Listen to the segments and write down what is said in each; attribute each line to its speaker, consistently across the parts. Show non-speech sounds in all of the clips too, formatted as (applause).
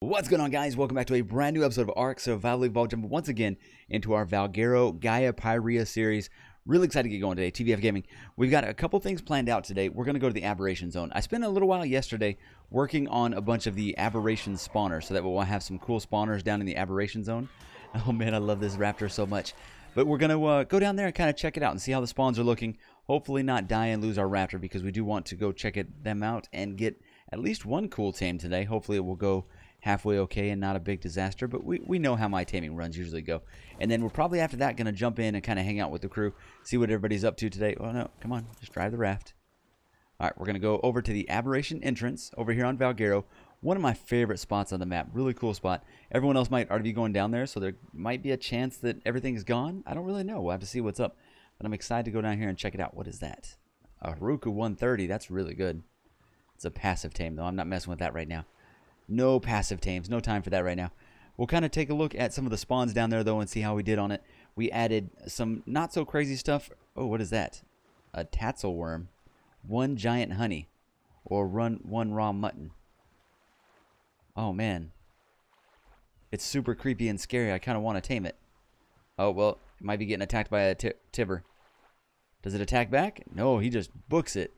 Speaker 1: What's going on guys? Welcome back to a brand new episode of Ark Survival Evolved Jump once again into our Valguero Gaia Pyria series. Really excited to get going today, TBF Gaming. We've got a couple things planned out today. We're going to go to the Aberration Zone. I spent a little while yesterday working on a bunch of the Aberration spawners so that we'll have some cool spawners down in the Aberration Zone. (laughs) Oh man, I love this raptor so much. But we're going to uh, go down there and kind of check it out and see how the spawns are looking. Hopefully not die and lose our raptor because we do want to go check it, them out and get at least one cool tame today. Hopefully it will go halfway okay and not a big disaster, but we, we know how my taming runs usually go. And then we're probably after that going to jump in and kind of hang out with the crew, see what everybody's up to today. Oh, no, come on, just drive the raft. All right, we're going to go over to the Aberration entrance over here on Valguero. One of my favorite spots on the map. Really cool spot. Everyone else might already be going down there, so there might be a chance that everything's gone. I don't really know. We'll have to see what's up. But I'm excited to go down here and check it out. What is that? A Heruka 130. That's really good. It's a passive tame, though. I'm not messing with that right now. No passive tames. No time for that right now. We'll kind of take a look at some of the spawns down there, though, and see how we did on it. We added some not so crazy stuff. Oh, what is that? A tassel worm. One giant honey. Or run one raw mutton. Oh, man. It's super creepy and scary. I kind of want to tame it. Oh, well, it might be getting attacked by a tibber. Does it attack back? No, he just books it.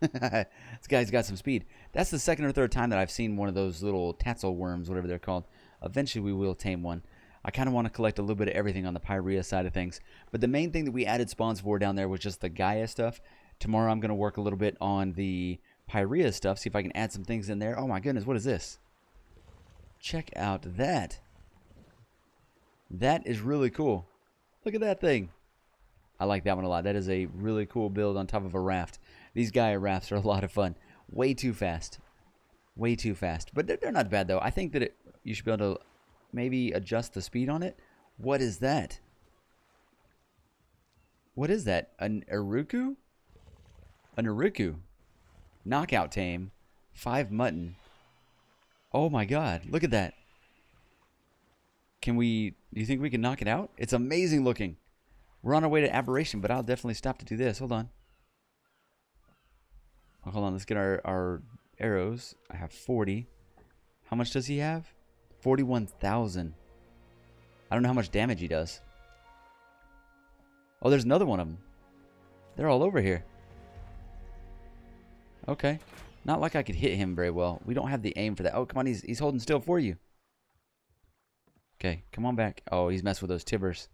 Speaker 1: This guy's got some speed. That's the second or third time that I've seen one of those little tassel worms, whatever they're called. Eventually, we will tame one. I kind of want to collect a little bit of everything on the Pyria side of things. But the main thing that we added spawns for down there was just the Gaia stuff. Tomorrow, I'm going to work a little bit on the Pyria stuff, see if I can add some things in there. Oh my goodness, what is this? Check out that. That is really cool. Look at that thing. I like that one a lot. That is a really cool build on top of a raft. These Gaia rafts are a lot of fun. Way too fast. Way too fast. But they're, they're not bad, though. I think that it, you should be able to maybe adjust the speed on it. What is that? What is that? An Heruka? An Heruka. Knockout tame. Five mutton. Oh my god. Look at that. Can we... Do you think we can knock it out? It's amazing looking. We're on our way to aberration, but I'll definitely stop to do this. Hold on. Oh, hold on, let's get our, our arrows. I have 40. How much does he have? 41,000. I don't know how much damage he does. Oh, there's another one of them. They're all over here. Okay. Not like I could hit him very well. We don't have the aim for that. Oh, come on. He's, he's holding still for you. Okay, come on back. Oh, he's messing with those tibbers.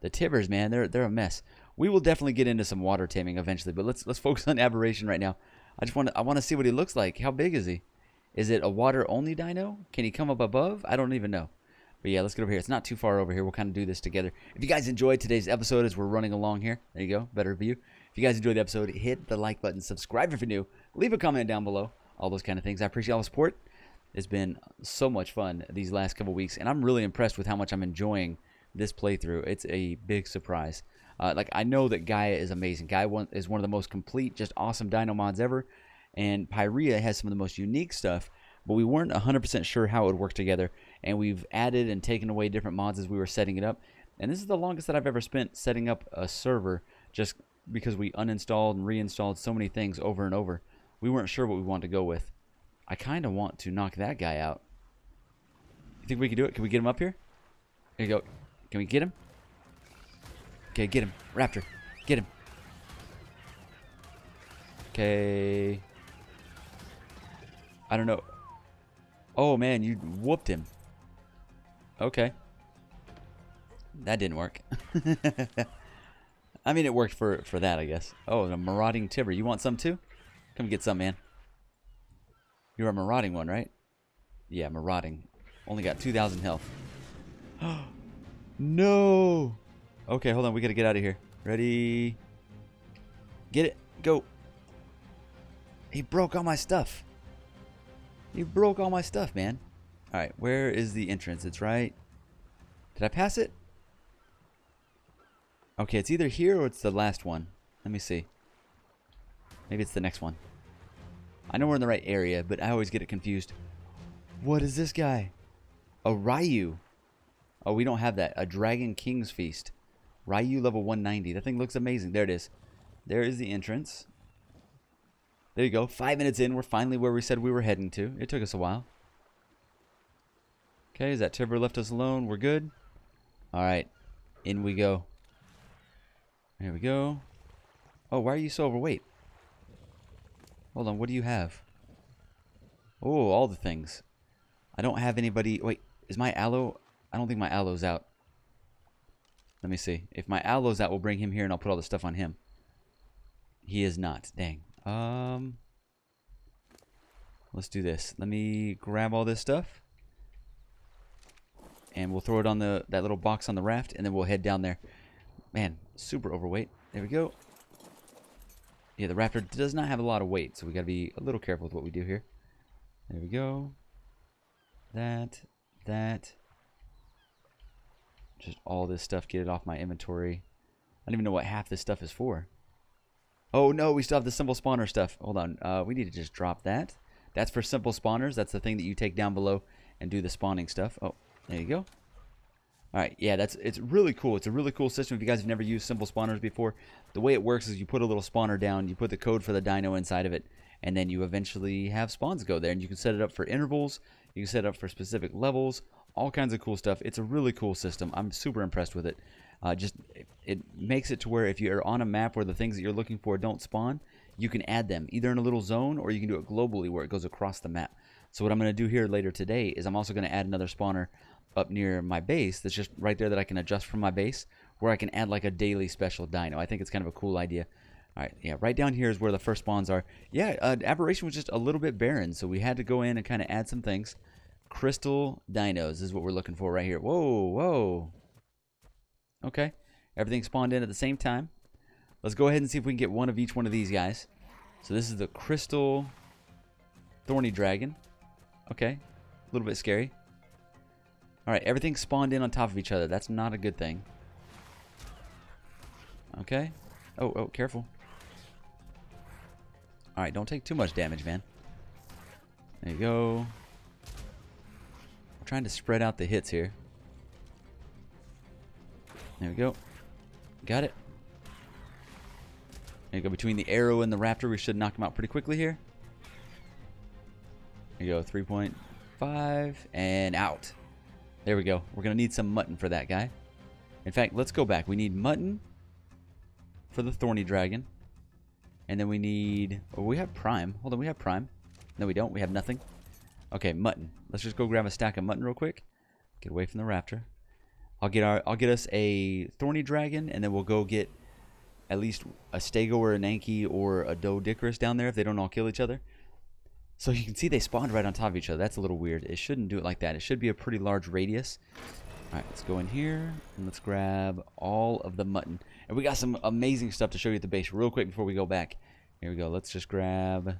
Speaker 1: The tibbers, man, they're they're a mess. We will definitely get into some water taming eventually, but let's let's focus on aberration right now. I just want to I want to see what he looks like. How big is he? Is it a water only dino? Can he come up above? I don't even know. But yeah, let's get over here. It's not too far over here. We'll kind of do this together. If you guys enjoyed today's episode as we're running along here, there you go, better view. If you guys enjoyed the episode, hit the like button, subscribe if you're new, leave a comment down below, all those kind of things. I appreciate all the support. It's been so much fun these last couple weeks, and I'm really impressed with how much I'm enjoying this playthrough. It's a big surprise. Uh, like I know that Gaia is amazing. Gaia one, is one of the most complete, just awesome Dino mods ever, and Pyria has some of the most unique stuff. But we weren't 100% sure how it would work together, and we've added and taken away different mods as we were setting it up. And this is the longest that I've ever spent setting up a server, just because we uninstalled and reinstalled so many things over and over. We weren't sure what we wanted to go with. I kind of want to knock that guy out. You think we can do it? Can we get him up here? Here you go. Can we get him? Okay, get him. Raptor. Get him. Okay. I don't know. Oh, man, you whooped him. Okay. That didn't work. (laughs) I mean, it worked for, for that, I guess. Oh, a marauding tibber. You want some too? Come get some, man. You're a marauding one, right? Yeah, marauding. Only got 2,000 health. (gasps) No. Okay, hold on. We got to get out of here. Ready? Get it. Go. He broke all my stuff. He broke all my stuff, man. All right, where is the entrance? It's right. Did I pass it? Okay, it's either here or it's the last one. Let me see. Maybe it's the next one. I know we're in the right area, but I always get it confused. What is this guy? A Ryu. Oh, we don't have that. A Dragon King's Feast. Ryu level 190. That thing looks amazing. There it is. There is the entrance. There you go. Five minutes in, we're finally where we said we were heading to. It took us a while. Okay, is that Timber left us alone? We're good. All right, in we go. Here we go. Oh, why are you so overweight? Hold on, what do you have? Oh, all the things. I don't have anybody... Wait, is my aloe... I don't think my aloe's out. Let me see. If my aloe's out, we'll bring him here and I'll put all the stuff on him. He is not. Dang. Um... Let's do this. Let me grab all this stuff. And we'll throw it on the that little box on the raft, and then we'll head down there. Man, super overweight. There we go. Yeah, the raptor does not have a lot of weight, so we got to be a little careful with what we do here. There we go. That, that. Just all this stuff, get it off my inventory. I don't even know what half this stuff is for. Oh no, we still have the simple spawner stuff. Hold on, uh, we need to just drop that. That's for simple spawners. That's the thing that you take down below and do the spawning stuff. Oh, there you go. All right, yeah, that's it's really cool. It's a really cool system. If you guys have never used simple spawners before, the way it works is you put a little spawner down, you put the code for the dino inside of it, and then you eventually have spawns go there. And you can set it up for intervals, you can set it up for specific levels, all kinds of cool stuff. It's a really cool system. I'm super impressed with it. Uh, just it makes it to where if you're on a map where the things that you're looking for don't spawn, you can add them either in a little zone or you can do it globally where it goes across the map. So what I'm going to do here later today is I'm also going to add another spawner up near my base that's just right there that I can adjust from my base where I can add like a daily special dino. I think it's kind of a cool idea. All right, yeah, right down here is where the first spawns are. Yeah, uh, Aberration was just a little bit barren, so we had to go in and kind of add some things. Crystal dinos is what we're looking for right here. Whoa, whoa. Okay, everything spawned in at the same time. Let's go ahead and see if we can get one of each one of these guys. So this is the Crystal Thorny Dragon. Okay, a little bit scary. Alright, everything spawned in on top of each other. That's not a good thing. Okay. Oh, oh, careful. Alright, don't take too much damage, man. There you go. We're trying to spread out the hits here. There we go. Got it. There you go. Between the arrow and the raptor, we should knock him out pretty quickly here. There you go. 3.5 and out. There we go. We're going to need some mutton for that guy. In fact, let's go back. We need mutton for the thorny dragon. And then we need... Oh, we have prime. Hold on, we have prime. No, we don't. We have nothing. Okay, mutton. Let's just go grab a stack of mutton real quick. Get away from the raptor. I'll get our I'll get us a thorny dragon, and then we'll go get at least a stego or a nanky or a doedicurus down there if they don't all kill each other. So you can see they spawned right on top of each other. That's a little weird. It shouldn't do it like that. It should be a pretty large radius. Alright, let's go in here and let's grab all of the mutton. And we got some amazing stuff to show you at the base real quick before we go back. Here we go. Let's just grab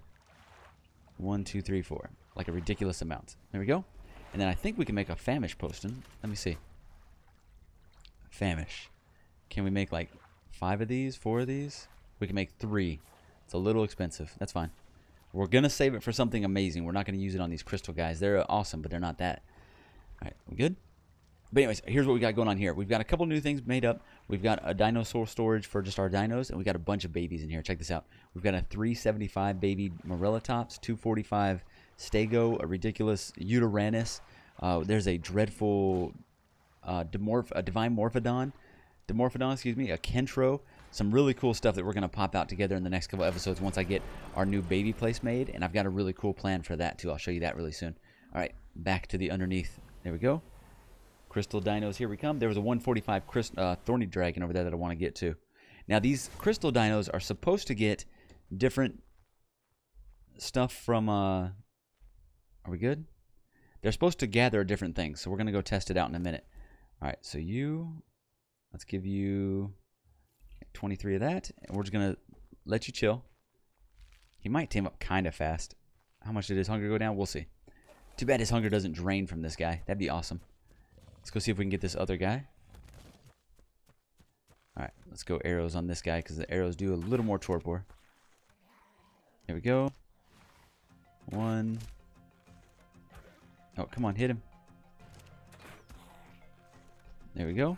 Speaker 1: one, two, three, four. Like a ridiculous amount. There we go. And then I think we can make a famish potion. Let me see. Famish. Can we make like five of these? Four of these? We can make three. It's a little expensive. That's fine. We're going to save it for something amazing. We're not going to use it on these crystal guys. They're awesome, but they're not that. All right, we good? But anyways, here's what we got going on here. We've got a couple new things made up. We've got a dinosaur storage for just our dinos, and we got a bunch of babies in here. Check this out. We've got a 375 baby Morellatops, 245 Stego, a ridiculous Yutyrannus. Uh, there's a dreadful uh, Dimorph, a Divine Morphodon, Dimorphodon, excuse me, a Kentro, some really cool stuff that we're going to pop out together in the next couple episodes once I get our new baby place made. And I've got a really cool plan for that too. I'll show you that really soon. All right, back to the underneath. There we go. Crystal dinos, here we come. There was a 145 Christ, uh, Thorny Dragon over there that I want to get to. Now, these crystal dinos are supposed to get different stuff from... Uh, are we good? They're supposed to gather different things, so we're going to go test it out in a minute. All right, so you... Let's give you 23 of that. And we're just going to let you chill. He might tame up kind of fast. How much did his hunger go down? We'll see. Too bad his hunger doesn't drain from this guy. That'd be awesome. Let's go see if we can get this other guy. Alright, let's go arrows on this guy because the arrows do a little more torpor. There we go. One. Oh, come on, hit him. There we go.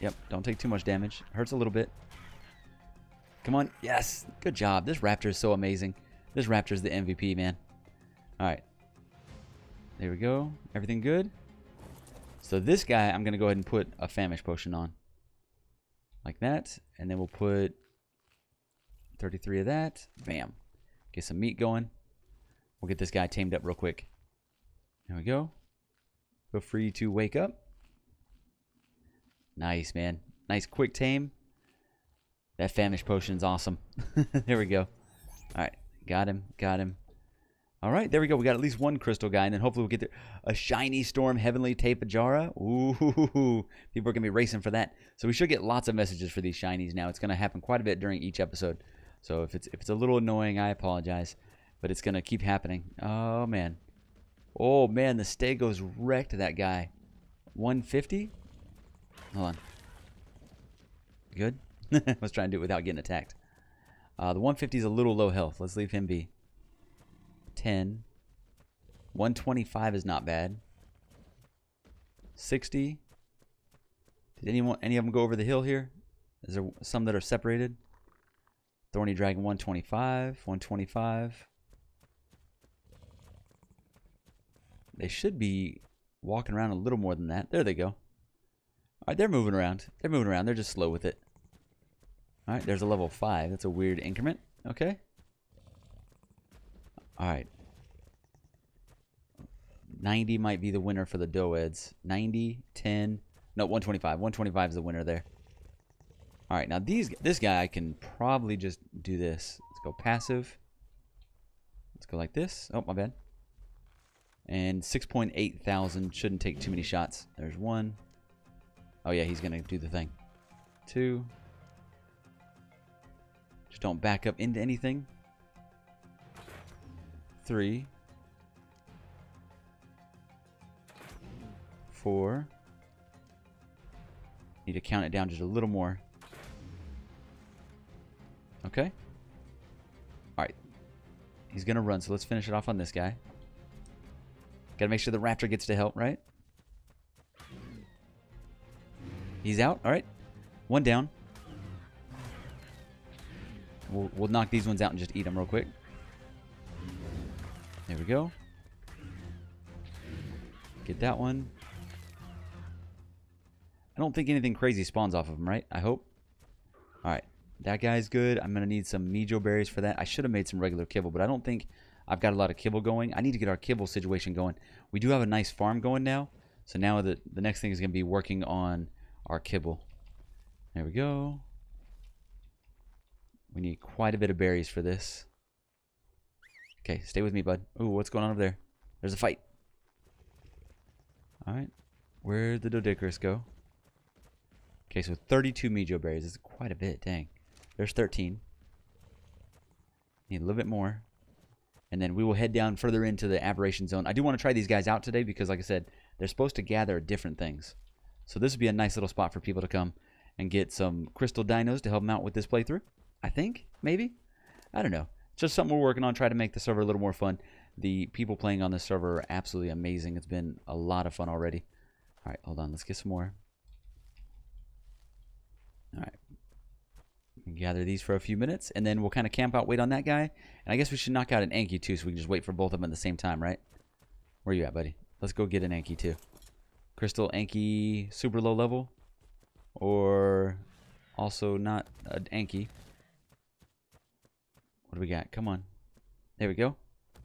Speaker 1: Yep, don't take too much damage. Hurts a little bit. Come on. Yes. Good job. This raptor is so amazing. This raptor is the MVP, man. All right. There we go. Everything good? So this guy, I'm going to go ahead and put a famish potion on. Like that. And then we'll put 33 of that. Bam. Get some meat going. We'll get this guy tamed up real quick. There we go. Feel free to wake up. Nice, man. Nice quick tame. That famish potion's awesome. (laughs) there we go. All right. Got him. Got him. All right, there we go. We got at least one crystal guy, and then hopefully we'll get there. a shiny storm heavenly tapejara. Ooh, (laughs) people are gonna be racing for that. So we should get lots of messages for these shinies now. It's gonna happen quite a bit during each episode. So if it's if it's a little annoying, I apologize, but it's gonna keep happening. Oh man, oh man, the Stego's wrecked that guy. 150. Hold on. Good. (laughs) I was trying to do it without getting attacked. Uh, the 150 is a little low health. Let's leave him be. 10. 125 is not bad. 60. Did anyone any of them go over the hill here? Is there some that are separated? Thorny Dragon 125, 125. They should be walking around a little more than that. There they go. All right, they're moving around. They're moving around. They're just slow with it. All right, there's a level 5. That's a weird increment. Okay. All right. 90 might be the winner for the Doeds. 90, 10. No, 125. 125 is the winner there. All right, now these this guy I can probably just do this. Let's go passive. Let's go like this. Oh, my bad. And 6.8 thousand shouldn't take too many shots. There's one. Oh yeah, he's gonna do the thing. Two. Just don't back up into anything three, four. Need to count it down just a little more. Okay. Alright. He's going to run, so let's finish it off on this guy. Gotta make sure the raptor gets to help, right? He's out. Alright. One down. We'll, we'll knock these ones out and just eat them real quick. There we go. Get that one. I don't think anything crazy spawns off of him, right? I hope. Alright. That guy's good. I'm going to need some Mejo berries for that. I should have made some regular kibble, but I don't think I've got a lot of kibble going. I need to get our kibble situation going. We do have a nice farm going now. So now the, the next thing is going to be working on our kibble. There we go. We need quite a bit of berries for this. Okay, stay with me, bud. Ooh, what's going on over there? There's a fight. Alright. Where'd the Doedicurus go? Okay, so 32 Mejo berries. is quite a bit, dang. There's 13. Need a little bit more. And then we will head down further into the aberration zone. I do want to try these guys out today because, like I said, they're supposed to gather different things. So this would be a nice little spot for people to come and get some crystal dinos to help them out with this playthrough. I think, maybe. I don't know just something we're working on, try to make the server a little more fun. The people playing on this server are absolutely amazing. It's been a lot of fun already. All right, hold on. Let's get some more. All right. Gather these for a few minutes, and then we'll kind of camp out, wait on that guy. And I guess we should knock out an Anki too, so we can just wait for both of them at the same time, right? Where you at, buddy? Let's go get an Anki too. Crystal Anki, super low level, or also not an Anki. What do we got? Come on. There we go.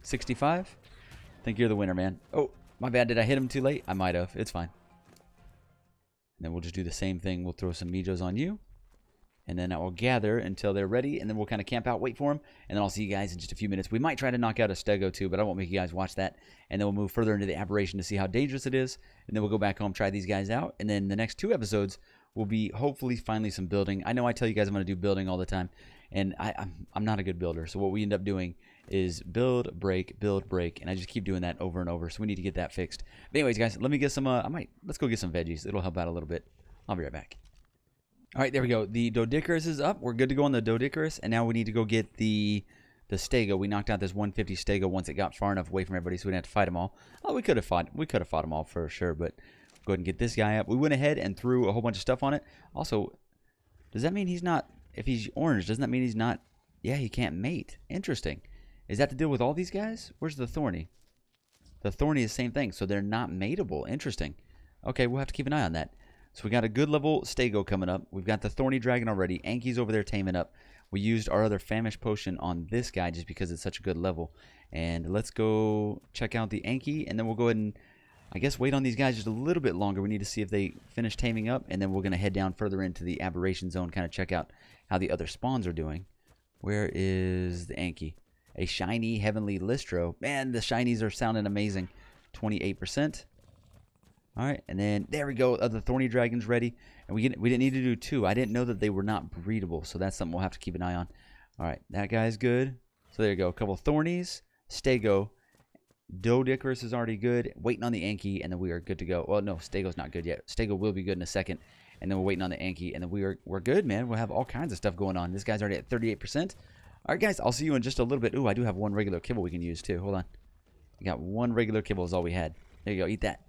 Speaker 1: 65. I think you're the winner, man. Oh, my bad. Did I hit him too late? I might have. It's fine. And then we'll just do the same thing. We'll throw some Mejos on you. And then I will gather until they're ready. And then we'll kind of camp out, wait for them. And then I'll see you guys in just a few minutes. We might try to knock out a Stego too, but I won't make you guys watch that. And then we'll move further into the aberration to see how dangerous it is. And then we'll go back home, try these guys out. And then the next two episodes will be hopefully finally some building. I know I tell you guys I'm going to do building all the time and I, I'm, I'm not a good builder. So what we end up doing is build, break, build, break, and I just keep doing that over and over. So we need to get that fixed. But anyways, guys, let me get some. Uh, I might let's go get some veggies. It'll help out a little bit. I'll be right back. All right, there we go. The Doedicurus is up. We're good to go on the Doedicurus, and now we need to go get the the Stego. We knocked out this 150 Stego once it got far enough away from everybody, so we didn't have to fight them all. Oh, we could have fought. We could have fought them all for sure, but go ahead and get this guy up. We went ahead and threw a whole bunch of stuff on it. Also, does that mean he's not if he's orange, doesn't that mean he's not... Yeah, he can't mate. Interesting. Is that to deal with all these guys? Where's the Thorny? The thorny is the same thing, so they're not mateable. Interesting. Okay, we'll have to keep an eye on that. So we got a good level Stego coming up. We've got the Thorny Dragon already. Anki's over there taming up. We used our other Famish Potion on this guy just because it's such a good level. And let's go check out the Anki, and then we'll go ahead and, I guess, wait on these guys just a little bit longer. We need to see if they finish taming up, and then we're going to head down further into the Aberration Zone, kind of check out how the other spawns are doing. Where is the Anki? A shiny Heavenly Listro. Man, the shinies are sounding amazing. 28%. All right, and then there we go. Uh, the thorny dragon's ready, and we get, we didn't need to do two. I didn't know that they were not breedable, so that's something we'll have to keep an eye on. All right, that guy's good. So there you go. A couple thornies, Stego, Doedicurus is already good. Waiting on the Anki, and then we are good to go. Well, no, Stego's not good yet. Stego will be good in a second, and then we're waiting on the Anki, and then we are we're good, man. We'll have all kinds of stuff going on. This guy's already at 38%. All right, guys, I'll see you in just a little bit. Ooh, I do have one regular kibble we can use too. Hold on. We got one regular kibble is all we had. There you go. Eat that.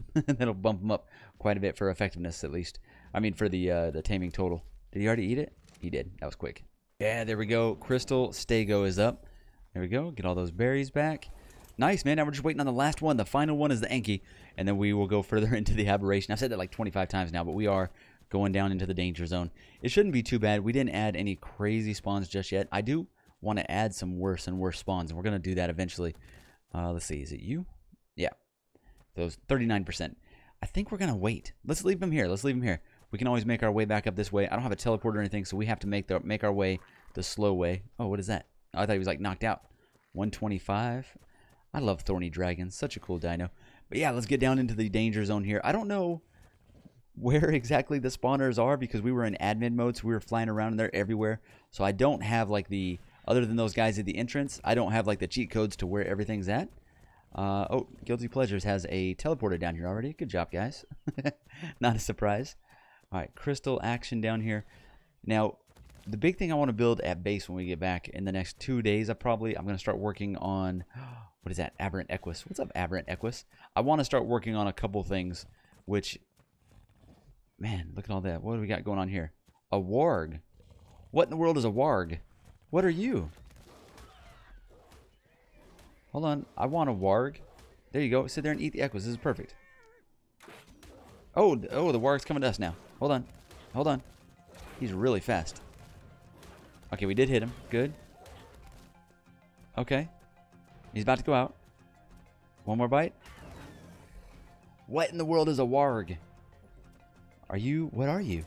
Speaker 1: (laughs) That'll bump him up quite a bit for effectiveness, at least. I mean, for the uh, the taming total. Did he already eat it? He did. That was quick. Yeah, there we go. Crystal Stego is up. There we go. Get all those berries back. Nice, man. Now we're just waiting on the last one. The final one is the Anki, and then we will go (laughs) further into the aberration. I've said that like 25 times now, but we are going down into the danger zone. It shouldn't be too bad. We didn't add any crazy spawns just yet. I do want to add some worse and worse spawns, and we're going to do that eventually. Uh, let's see. Is it you? Yeah. Those 39%. I think we're going to wait. Let's leave them here. Let's leave them here. We can always make our way back up this way. I don't have a teleport or anything, so we have to make the make our way the slow way. Oh, what is that? Oh, I thought he was like knocked out. 125. I love Thorny Dragons. Such a cool dino. But yeah, let's get down into the danger zone here. I don't know where (laughs) exactly the spawners are because we were in admin mode, so we were flying around and they're everywhere. So I don't have like the, other than those guys at the entrance, I don't have like the cheat codes to where everything's at. Uh, oh, Guilty Pleasures has a teleporter down here already. Good job, guys. (laughs) Not a surprise. All right, crystal action down here. Now, the big thing I want to build at base when we get back in the next two days, I probably I'm going to start working on (gasps) what is that? Aberrant Equus. What's up, Aberrant Equus? I want to start working on a couple things, which, man, look at all that. What do we got going on here? A warg. What in the world is a warg? What are you? Hold on. I want a warg. There you go. Sit there and eat the equus. This is perfect. Oh, oh, the warg's coming to us now. Hold on. Hold on. He's really fast. Okay, we did hit him. Good. Okay. He's about to go out. One more bite. What in the world is a warg? Are you... What are you?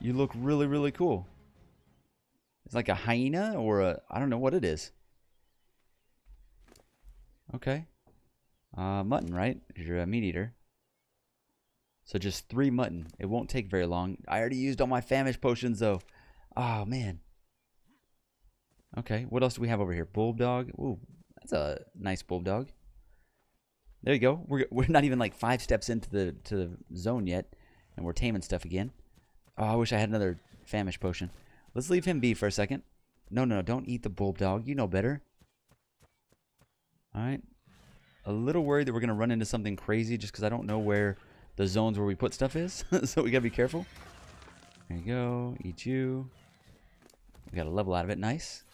Speaker 1: You look really, really cool. It's like a hyena or a... I don't know what it is. Okay. Uh, mutton, right? You're a meat eater. So just three mutton. It won't take very long. I already used all my famish potions, though. Oh, man. Okay, what else do we have over here? Bulldog. Ooh, that's a nice bulldog. There you go. We're, (laughs) we're not even like five steps into the to the zone yet, and we're taming stuff again. Oh, I wish I had another famish potion. Let's leave him be for a second. No, no, no. don't eat the bulldog. You know better. All right. A little worried that we're going to run into something crazy just because I don't know where the zones where we put stuff is. (laughs) so we got to be careful. There you go. Eat you. We got a level out of it. Nice.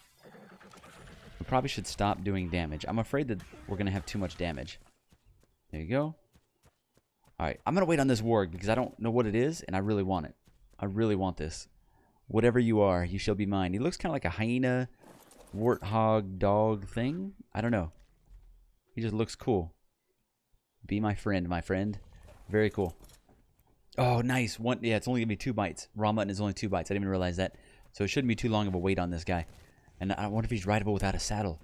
Speaker 1: We probably should stop doing damage. I'm afraid that we're going to have too much damage. There you go. Alright, I'm going to wait on this warg because I don't know what it is, and I really want it. I really want this. Whatever you are, you shall be mine. He looks kind of like a hyena, warthog, dog thing. I don't know. He just looks cool. Be my friend, my friend. Very cool. Oh, nice. One, yeah, it's only going to be two bites. Raw mutton is only two bites. I didn't even realize that. So it shouldn't be too long of a wait on this guy. And I wonder if he's rideable without a saddle.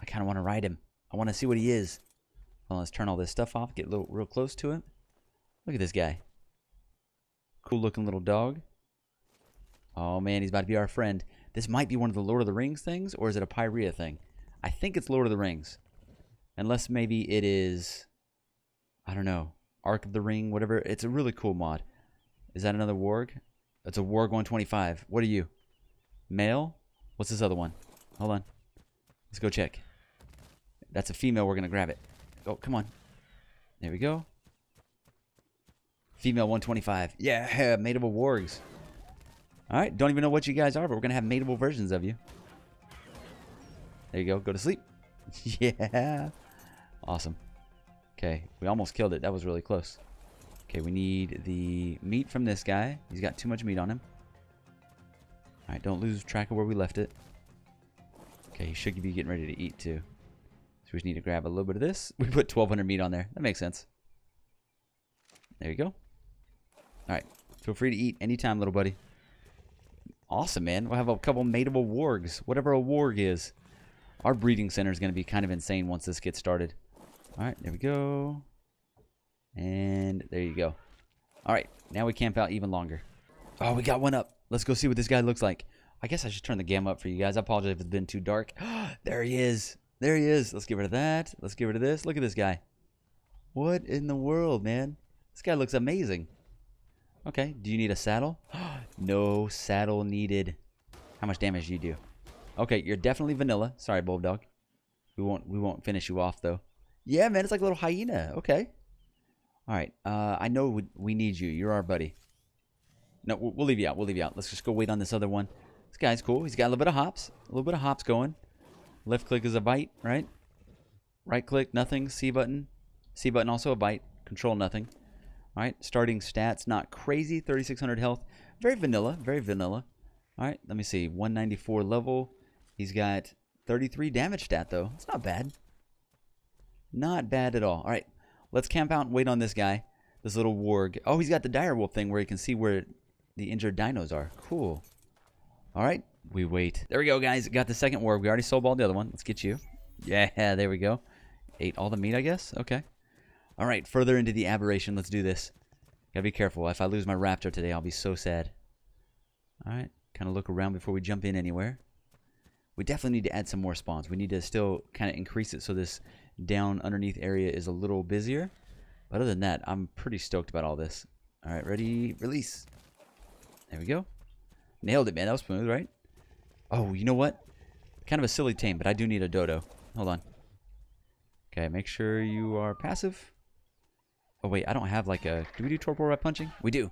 Speaker 1: I kind of want to ride him. I want to see what he is. Well, let's turn all this stuff off. Get a little real close to him. Look at this guy. Cool looking little dog. Oh man, he's about to be our friend. This might be one of the Lord of the Rings things, or is it a Pyria thing? I think it's Lord of the Rings. Unless maybe it is, I don't know, Ark of the Ring, whatever. It's a really cool mod. Is that another warg? That's a warg 125. What are you? Male? What's this other one? Hold on. Let's go check. That's a female. We're going to grab it. Oh, come on. There we go. Female 125. Yeah, (laughs) mateable wargs. All right. Don't even know what you guys are, but we're going to have mateable versions of you. There you go. Go to sleep. (laughs) yeah. Awesome. Okay, we almost killed it. That was really close. Okay, we need the meat from this guy. He's got too much meat on him. Alright, don't lose track of where we left it. Okay, he should be getting ready to eat too. So we just need to grab a little bit of this. (laughs) We put 1200 meat on there. That makes sense. There you go. Alright, feel free to eat anytime, little buddy. Awesome, man. We'll have a couple mateable wargs. Whatever a warg is. Our breeding center is going to be kind of insane once this gets started. Alright, there we go. And there you go. Alright, now we camp out even longer. Oh, we got one up. Let's go see what this guy looks like. I guess I should turn the gamma up for you guys. I apologize if it's been too dark. (gasps) there he is. There he is. Let's get rid of that. Let's get rid of this. Look at this guy. What in the world, man? This guy looks amazing. Okay, do you need a saddle? (gasps) no saddle needed. How much damage do you do? Okay, you're definitely vanilla. Sorry, Bulldog. We won't we won't finish you off though. Yeah, man, it's like a little hyena. Okay. All right. Uh, I know we, we need you. You're our buddy. No, we'll leave you out. We'll leave you out. Let's just go wait on this other one. This guy's cool. He's got a little bit of hops. A little bit of hops going. Left click is a bite, right? Right click, nothing. C button. C button also a bite. Control, nothing. All right. Starting stats, not crazy. 3,600 health. Very vanilla. Very vanilla. All right. Let me see. 194 level. He's got 33 damage stat, though. It's not bad. Not bad at all. All right. Let's camp out and wait on this guy. This little warg. Oh, he's got the dire wolf thing where he can see where the injured dinos are. Cool. All right, we wait. There we go, guys. Got the second warg. We already sold all the other one. Let's get you. Yeah, (laughs) there we go. Ate all the meat, I guess. Okay. All right, further into the aberration. Let's do this. Gotta be careful. If I lose my raptor today, I'll be so sad. All right, kind of look around before we jump in anywhere. We definitely need to add some more spawns. We need to still kind of increase it so this down underneath area is a little busier. But other than that, I'm pretty stoked about all this. All right, ready, release. There we go. Nailed it, man. That was smooth, right? Oh, you know what? Kind of a silly tame, but I do need a dodo. Hold on. Okay, make sure you are passive. Oh, wait, I don't have like a... Do we do torpor by punching? We do.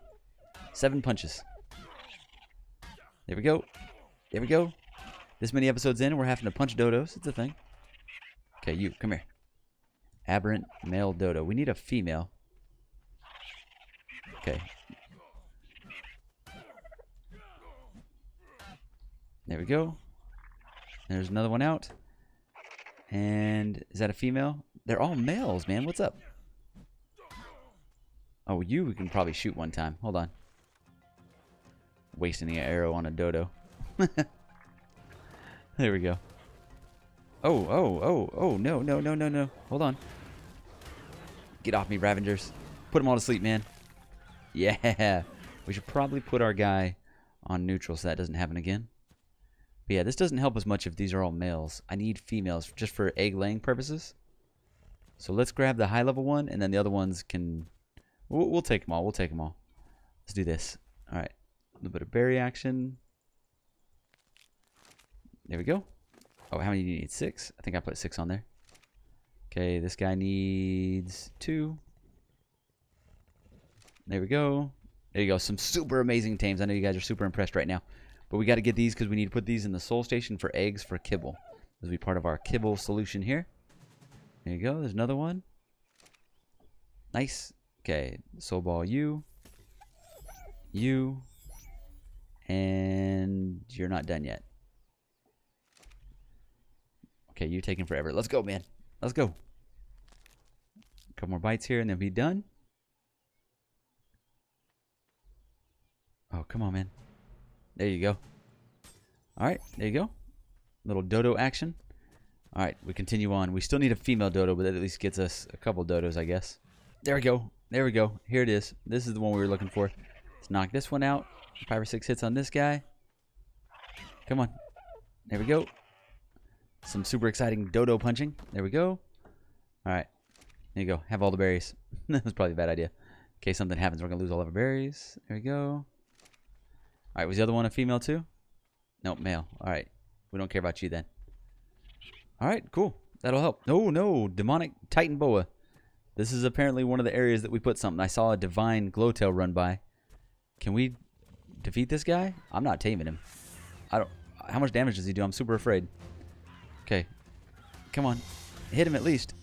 Speaker 1: Seven punches. There we go. There we go. This many episodes in, we're having to punch dodos. It's a thing. Okay, you, come here. Aberrant male dodo. We need a female. Okay. There we go. There's another one out. And is that a female? They're all males, man. What's up? Oh, you we can probably shoot one time. Hold on. Wasting the arrow on a dodo. (laughs) there we go. Oh, oh, oh, oh, no, no, no, no, no. Hold on. Get off me, Ravengers. Put them all to sleep, man. Yeah. We should probably put our guy on neutral so that doesn't happen again. But yeah, this doesn't help us much if these are all males. I need females just for egg laying purposes. So let's grab the high level one, and then the other ones can... We'll, we'll take them all. We'll take them all. Let's do this. All right. A little bit of berry action. There we go. Oh, how many do you need? Six? I think I put six on there. Okay, this guy needs two. There we go. There you go. Some super amazing tames. I know you guys are super impressed right now. But we got to get these because we need to put these in the soul station for eggs for kibble. This will be part of our kibble solution here. There you go. There's another one. Nice. Okay. Soul ball you. You. And you're not done yet. Okay, you're taking forever. Let's go, man. Let's go. A couple more bites here and then be done. Oh, come on, man. There you go. All right, there you go. Little dodo action. All right, we continue on. We still need a female dodo, but that at least gets us a couple dodos, I guess. There we go. There we go. Here it is. This is the one we were looking for. Let's knock this one out. Five or six hits on this guy. Come on. There we go. Some super exciting dodo punching. There we go. All right. There you go. Have all the berries. (laughs) that was probably a bad idea. In case something happens, we're going to lose all of our berries. There we go. All right. Was the other one a female too? Nope, male. All right. We don't care about you then. All right. Cool. That'll help. No, no. Demonic Titan Boa. This is apparently one of the areas that we put something. I saw a divine glowtail run by. Can we defeat this guy? I'm not taming him. I don't. How much damage does he do? I'm super afraid. Come on. Hit him at least.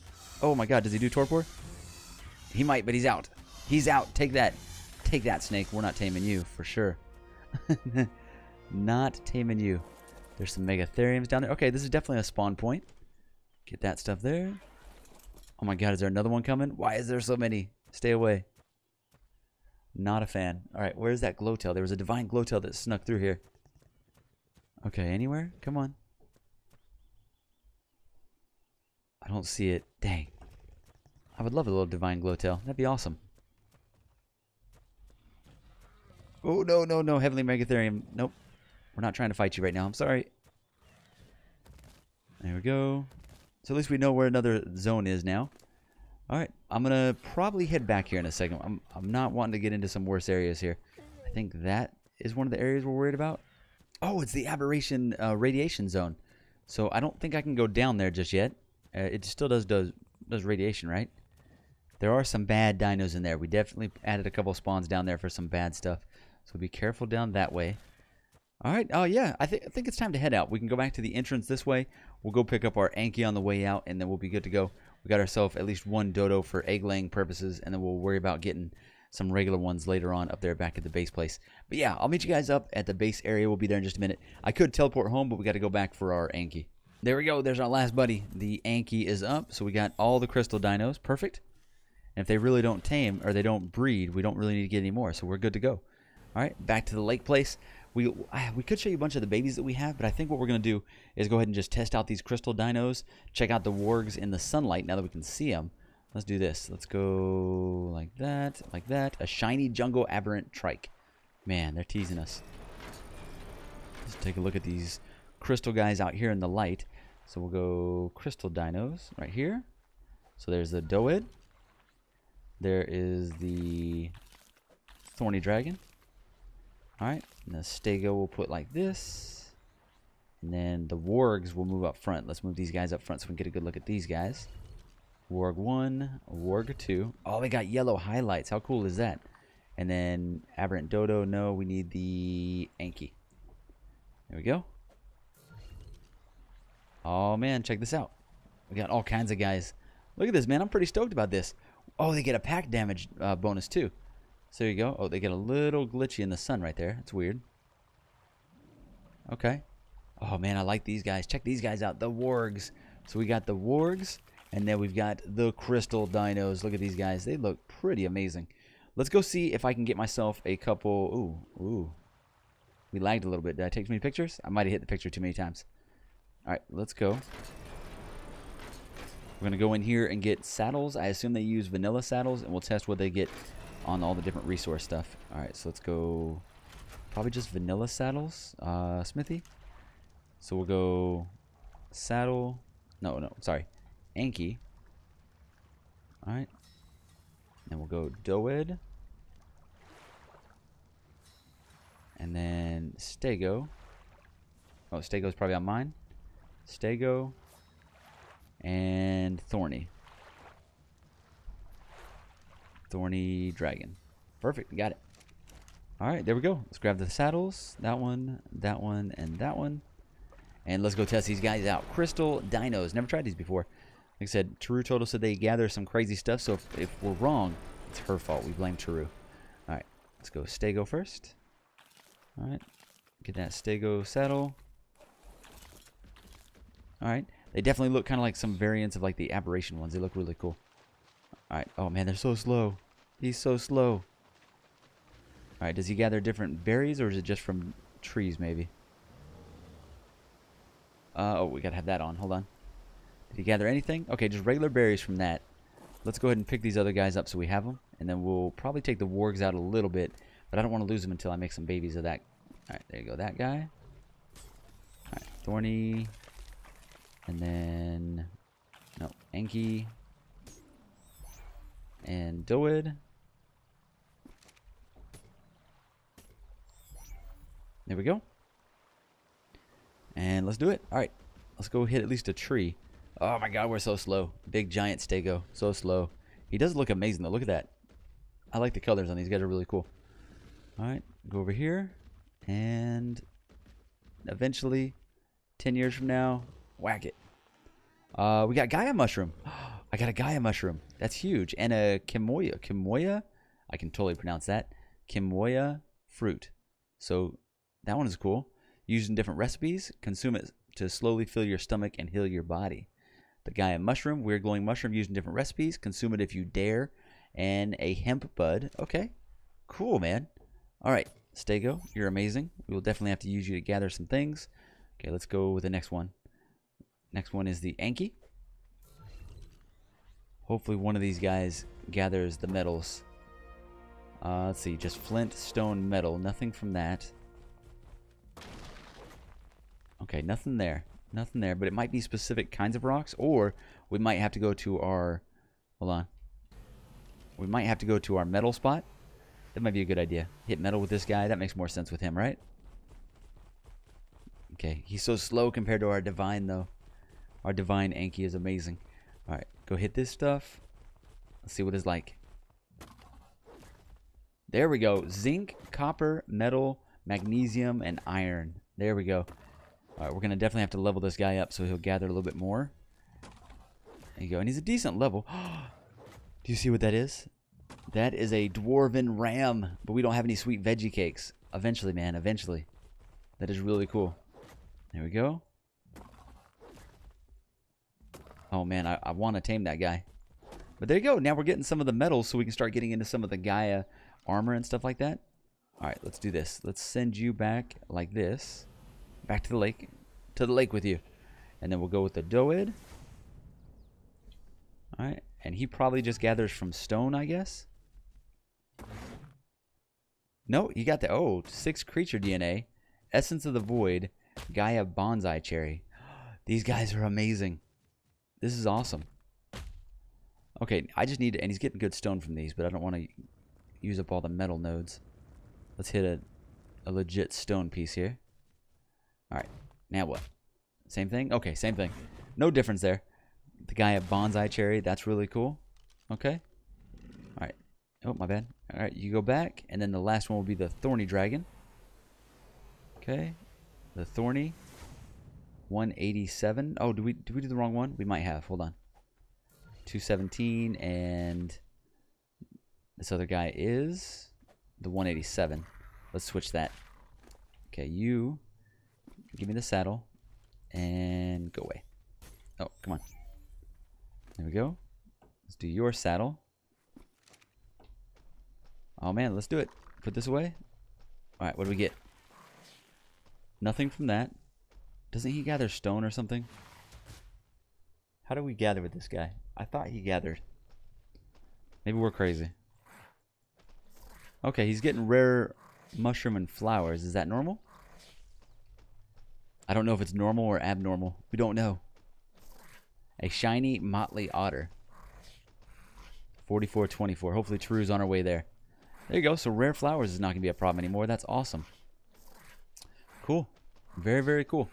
Speaker 1: Oh my god, does he do torpor? He might, but he's out. He's out. Take that. Take that, Snake. We're not taming you, for sure. (laughs) not taming you. There's some Megatheriums down there. Okay, this is definitely a spawn point. Get that stuff there. Oh my god, is there another one coming? Why is there so many? Stay away. Not a fan. Alright, where's that glowtail? There was a divine glowtail that snuck through here. Okay, anywhere? Come on. I don't see it. Dang. I would love a little divine Glow Tail. That'd be awesome. Oh, no, no, no. Heavenly Megatherium. Nope. We're not trying to fight you right now. I'm sorry. There we go. So at least we know where another zone is now. Alright, I'm going to probably head back here in a second. I'm, I'm not wanting to get into some worse areas here. I think that is one of the areas we're worried about. Oh, it's the aberration uh, radiation zone. So I don't think I can go down there just yet. Uh, it still does, does does radiation, right? There are some bad dinos in there. We definitely added a couple spawns down there for some bad stuff. So be careful down that way. All right. Oh, yeah. I, th I think it's time to head out. We can go back to the entrance this way. We'll go pick up our Anky on the way out, and then we'll be good to go. We got ourselves at least one dodo for egg laying purposes, and then we'll worry about getting some regular ones later on up there back at the base place. But yeah, I'll meet you guys up at the base area. We'll be there in just a minute. I could teleport home, but we got to go back for our Anky. There we go. There's our last buddy. The Anky is up. So we got all the crystal dinos. Perfect. And if they really don't tame or they don't breed, we don't really need to get any more. So we're good to go. All right, back to the lake place. We we could show you a bunch of the babies that we have, but I think what we're going to do is go ahead and just test out these crystal dinos, check out the wargs in the sunlight now that we can see them. Let's do this. Let's go like that, like that. A shiny jungle aberrant trike. Man, they're teasing us. Let's take a look at these crystal guys out here in the light. So we'll go crystal dinos right here. So there's the Doed. There is the Thorny Dragon. Alright, and the Stego we'll put like this. And then the Wargs will move up front. Let's move these guys up front so we can get a good look at these guys. Warg 1, Warg 2. Oh, they got yellow highlights. How cool is that? And then Aberrant Dodo. No, we need the Anky. There we go. Oh man, check this out. We got all kinds of guys. Look at this, man. I'm pretty stoked about this. Oh, they get a pack damage uh, bonus too. So there you go. Oh, they get a little glitchy in the sun right there. It's weird. Okay. Oh man, I like these guys. Check these guys out. The wargs. So we got the wargs, and then we've got the crystal dinos. Look at these guys. They look pretty amazing. Let's go see if I can get myself a couple. Ooh, ooh. We lagged a little bit. Did I take too many pictures? I might have hit the picture too many times. Alright, let's go. We're going to go in here and get saddles. I assume they use vanilla saddles, and we'll test what they get on all the different resource stuff. Alright, so let's go... Probably just vanilla saddles. Uh, Smithy. So we'll go... Saddle... No, no, sorry. Anky. Alright. Then we'll go Doed. And then Stego. Oh, Stego's probably on mine. Stego, and Thorny. Thorny Dragon. Perfect, got it. Alright, there we go. Let's grab the saddles. That one, that one, and that one. And let's go test these guys out. Crystal Dinos. Never tried these before. Like I said, Taru us that they gather some crazy stuff, so if, if we're wrong, it's her fault. We blame Taru. Alright, let's go Stego first. Alright, get that Stego saddle. Alright. They definitely look kind of like some variants of like the aberration ones. They look really cool. Alright. Oh man, they're so slow. He's so slow. Alright, does he gather different berries or is it just from trees maybe? Uh, oh, we gotta have that on. Hold on. Did he gather anything? Okay, just regular berries from that. Let's go ahead and pick these other guys up so we have them. And then we'll probably take the wargs out a little bit. But I don't want to lose them until I make some babies of that. Alright, there you go. That guy. Alright, Thorny. And then, no, Anky. And Doed. There we go. And let's do it. All right. Let's go hit at least a tree. Oh my god, we're so slow. Big giant stego. So slow. He does look amazing though. Look at that. I like the colors on these guys are really cool. Alright, go over here. And eventually, 10 years from now, Whack it. Uh, we got Gaia Mushroom. (gasps) I got a Gaia Mushroom. That's huge. And a Kimoya. Kimoya? I can totally pronounce that. Kimoya fruit. So that one is cool. Used in different recipes. Consume it to slowly fill your stomach and heal your body. The Gaia Mushroom. Weird glowing mushroom used in different recipes. Consume it if you dare. And a hemp bud. Okay. Cool, man. All right. Stego, you're amazing. We will definitely have to use you to gather some things. Okay, let's go with the next one. Next one is the Anki. Hopefully one of these guys gathers the metals. Uh, let's see, just flint, stone, metal. Nothing from that. Okay, nothing there. Nothing there, but it might be specific kinds of rocks, or we might have to go to our... Hold on. We might have to go to our metal spot. That might be a good idea. Hit metal with this guy. That makes more sense with him, right? Okay, he's so slow compared to our divine, though. Our divine Anki is amazing. Alright, go hit this stuff. Let's see what it's like. There we go. Zinc, copper, metal, magnesium, and iron. There we go. Alright, we're going to definitely have to level this guy up so he'll gather a little bit more. There you go. And he's a decent level. (gasps) Do you see what that is? That is a dwarven ram, but we don't have any sweet veggie cakes. Eventually, man, eventually. That is really cool. There we go. Oh man, I, I want to tame that guy. But there you go. Now we're getting some of the metals so we can start getting into some of the Gaia armor and stuff like that. Alright, let's do this. Let's send you back like this. Back to the lake. To the lake with you. And then we'll go with the Doed. Alright, and he probably just gathers from stone, I guess. No, you got the, oh, six creature DNA. Essence of the Void. Gaia Bonsai Cherry. (gasps) These guys are amazing. This is awesome. Okay, I just need, and he's getting good stone from these, but I don't want to use up all the metal nodes. Let's hit a, a legit stone piece here. Alright, now what? Same thing? Okay, same thing. No difference there. The Gaia Bonsai Cherry, that's really cool. Okay. Alright. Oh, my bad. Alright, you go back, and then the last one will be the Thorny Dragon. Okay. The Thorny. 187. Oh, do we do we do the wrong one? We might have. Hold on. 217 and this other guy is the 187. Let's switch that. Okay, you give me the saddle and go away. Oh, come on. There we go. Let's do your saddle. Oh man, let's do it. Put this away. Alright, what do we get? Nothing from that. Doesn't he gather stone or something? How do we gather with this guy? I thought he gathered. Maybe we're crazy. Okay, he's getting rare mushroom and flowers. Is that normal? I don't know if it's normal or abnormal. We don't know. A shiny motley otter. 4424. Hopefully True's on our way there. There you go. So rare flowers is not going to be a problem anymore. That's awesome. Cool. Very, very cool.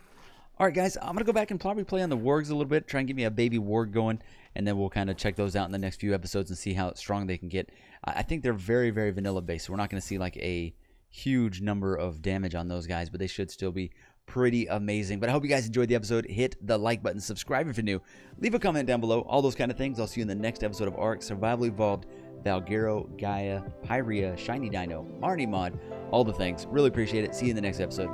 Speaker 1: All right, guys, I'm going to go back and probably play on the wargs a little bit, try and get me a baby warg going, and then we'll kind of check those out in the next few episodes and see how strong they can get. I think they're very, very vanilla based, so we're not going to see like a huge number of damage on those guys, but they should still be pretty amazing. But I hope you guys enjoyed the episode. Hit the like button, subscribe if you're new, leave a comment down below, all those kind of things. I'll see you in the next episode of Ark Survival Evolved, Valguero, Gaia, Pyria, Shiny Dino, Marnii Mod, all the things. Really appreciate it. See you in the next episode.